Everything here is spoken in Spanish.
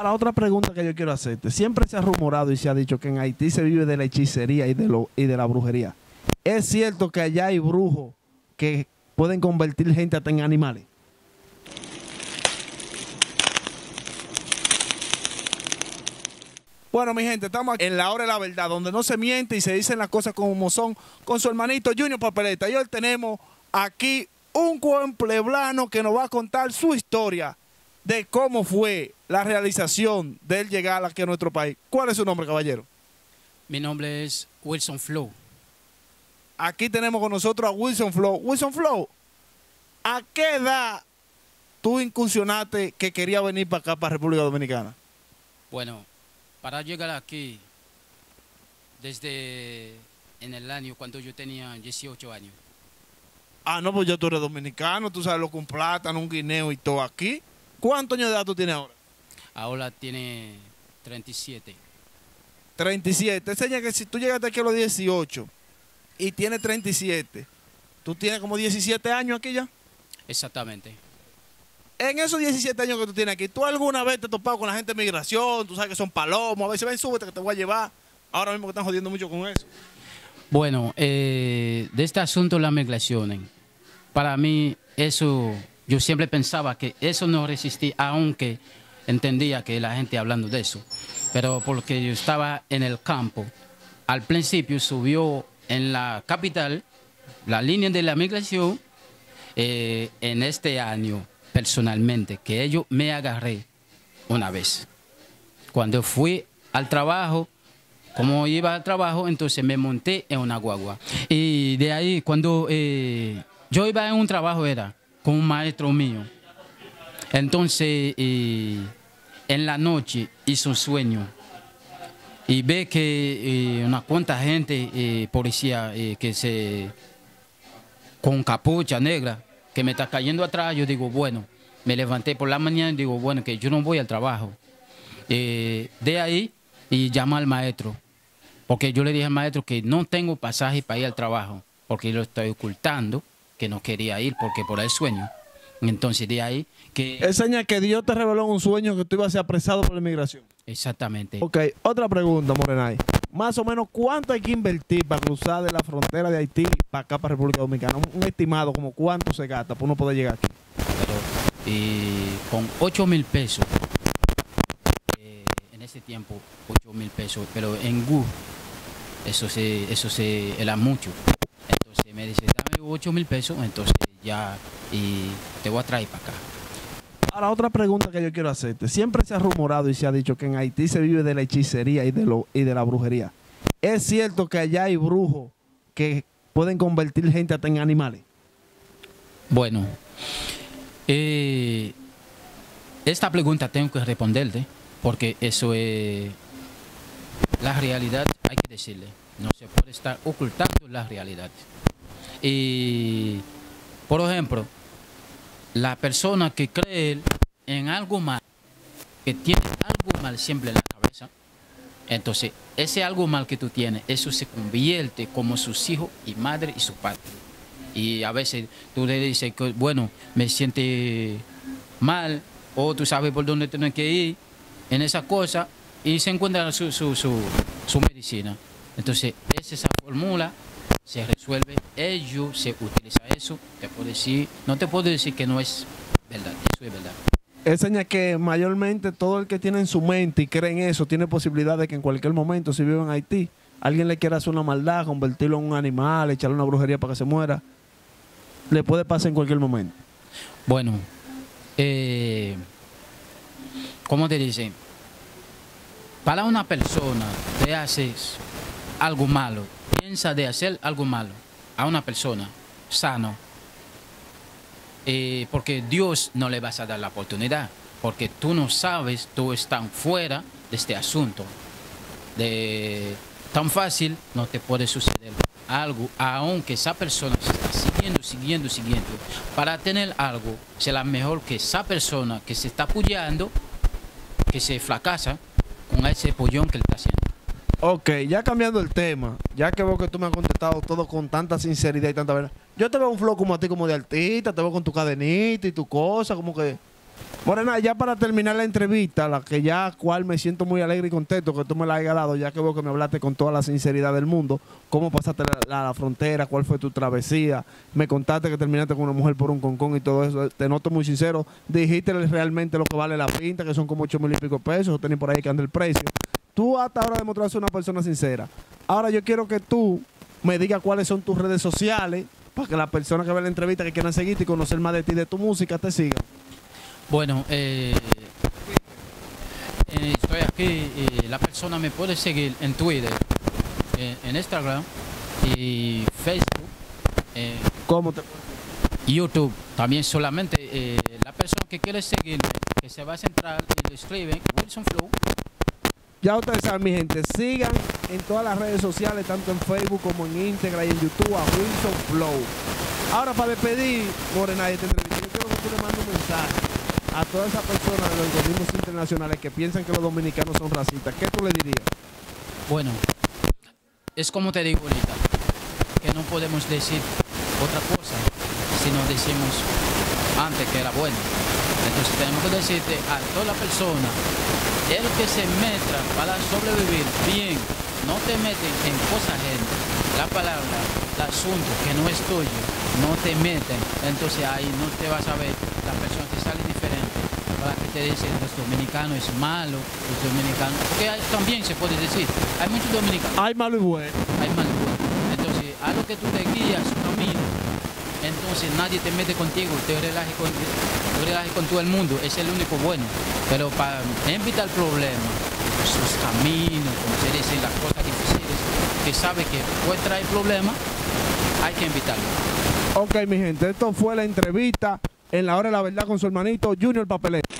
Ahora, otra pregunta que yo quiero hacerte. Siempre se ha rumorado y se ha dicho que en Haití se vive de la hechicería y de, la brujería. ¿Es cierto que allá hay brujos que pueden convertir gente hasta en animales? Bueno, mi gente, estamos en la hora de la verdad, donde no se miente y se dicen las cosas como son, con su hermanito Junior Papeleta. Y hoy tenemos aquí un cuempleblano que nos va a contar su historia de cómo fue la realización de él llegar aquí a nuestro país. ¿Cuál es su nombre, caballero? Mi nombre es Wilson Flow. Aquí tenemos con nosotros a Wilson Flow. Wilson Flow, ¿a qué edad tú incursionaste que quería venir para acá, para República Dominicana? Bueno, para llegar aquí, desde en el año cuando yo tenía 18 años. Ah, no, pues ya tú eres dominicano, tú sabes lo con plátano, un guineo y todo aquí. ¿Cuántos años de edad tú tienes ahora? Ahora tiene 37. 37. Enseña que si tú llegaste aquí a los 18 y tienes 37, tú tienes como 17 años aquí ya. Exactamente. En esos 17 años que tú tienes aquí, ¿tú alguna vez te has topado con la gente de migración? Tú sabes que son palomos, a veces ven, súbete que te voy a llevar. Ahora mismo que están jodiendo mucho con eso. Bueno, eh, de este asunto de las migraciones, para mí eso, yo siempre pensaba que eso no resistía, aunque entendía que la gente hablando de eso. Pero porque yo estaba en el campo, al principio subió en la capital la línea de la migración eh, en este año personalmente, que yo me agarré una vez. Cuando fui al trabajo, como iba al trabajo, entonces me monté en una guagua. Y de ahí, cuando eh, yo iba en un trabajo, era un maestro mío. Entonces, en la noche hizo un sueño y ve que eh, una cuanta gente, eh, policía, eh, que se. con capucha negra, que me está cayendo atrás, yo digo, bueno, me levanté por la mañana y digo, bueno, que yo no voy al trabajo. De ahí y llama al maestro, porque yo le dije al maestro que no tengo pasaje para ir al trabajo, porque lo estoy ocultando, que no quería ir porque por el sueño. Entonces de ahí que... Enseña que Dios te reveló en un sueño que tú ibas a ser apresado por la inmigración. Exactamente. Ok, otra pregunta, Morenay. Más o menos, ¿cuánto hay que invertir para cruzar de la frontera de Haití para acá, para República Dominicana? Un, un estimado, como cuánto se gasta para uno poder llegar aquí. pero y con 8 mil pesos, eh, en ese tiempo, 8 mil pesos, pero en GU, eso se, eso se era mucho. Me dice, dame 8 mil pesos, entonces ya, y te voy a traer para acá. Ahora, otra pregunta que yo quiero hacerte. Siempre se ha rumorado y se ha dicho que en Haití se vive de la hechicería y de, lo, y de la brujería. ¿Es cierto que allá hay brujos que pueden convertir gente hasta en animales? Bueno, eh, esta pregunta tengo que responderte, porque eso es la realidad, hay que decirle. No se puede estar ocultando la realidad. Y, por ejemplo, la persona que cree en algo mal, que tiene algo mal siempre en la cabeza, entonces ese algo mal que tú tienes, eso se convierte como sus hijos y madre y su padre. Y a veces tú le dices que, bueno, me siente mal, o tú sabes por dónde tienes que ir, en esa cosa, y se encuentra su, su, su, su medicina. Entonces, es esa fórmula, se resuelve, ellos se utiliza eso, te puedo decir, no te puedo decir que no es verdad, eso es verdad. Enseña que mayormente todo el que tiene en su mente y cree en eso tiene posibilidad de que en cualquier momento, si vive en Haití, alguien le quiera hacer una maldad, convertirlo en un animal, echarle una brujería para que se muera, le puede pasar en cualquier momento. Bueno, eh, ¿cómo te dicen? Para una persona que hace algo malo, piensa de hacer algo malo a una persona sano, eh, porque Dios no le vas a dar la oportunidad, porque tú no sabes, tú estás fuera de este asunto. De, tan fácil no te puede suceder algo, aunque esa persona se está siguiendo, siguiendo, siguiendo. Para tener algo, será mejor que esa persona que se está apoyando, que se fracasa con ese pollón que haciendo. Ok, ya cambiando el tema, ya que veo que tú me has contestado todo con tanta sinceridad y tanta verdad. Yo te veo un flow como a ti, como de artista, te veo con tu cadenita y tu cosa, como que Morena, ya para terminar la entrevista, la que ya cual me siento muy alegre y contento que tú me la hayas dado, ya que veo que me hablaste con toda la sinceridad del mundo, cómo pasaste la, la, frontera, cuál fue tu travesía, me contaste que terminaste con una mujer por un concón y todo eso, te noto muy sincero, dijiste realmente lo que vale la pinta, que son como 8 mil y pico pesos, tenés por ahí que anda el precio. Tú hasta ahora demostraste una persona sincera. Ahora yo quiero que tú me digas cuáles son tus redes sociales, para que las personas que ven la entrevista, que quieran seguirte y conocer más de ti, de tu música, te sigan. Bueno, eh, eh, estoy aquí y la persona me puede seguir en Twitter, en, Instagram y Facebook. Eh, ¿Cómo te YouTube. También solamente la persona que quiere seguirme, que se va a centrar y lo escriben Wilson Flow. Ya ustedes saben, mi gente, sigan en todas las redes sociales, tanto en Facebook como en Instagram y en YouTube, a Wilson Flow. Ahora, para despedir, Morena, de esta entrevista, yo quiero que tú le mandes un mensaje a todas esas personas de los organismos internacionales que piensan que los dominicanos son racistas, ¿qué tú le dirías? Bueno, es como te digo ahorita, que no podemos decir otra cosa si no decimos antes que era bueno. Entonces tenemos que decirte a toda la persona, el que se meta para sobrevivir bien, no te meten en cosas gente, la palabra, el asunto que no es tuyo, no te meten, entonces ahí no te vas a ver, la persona te sale para que te dicen los dominicanos es malo, los dominicanos, porque también se puede decir, hay muchos dominicanos. Hay malo y bueno. Hay malo y bueno. Entonces, a lo que tú te guías camino, entonces nadie te mete contigo, te relajes con, con todo el mundo, es el único bueno. Pero para evitar problemas, sus caminos, como se dice, las cosas difíciles, que sabe que puede traer problemas, hay que invitarlo. Ok, mi gente, esto fue la entrevista en la hora de la verdad con su hermanito Junior Papelete.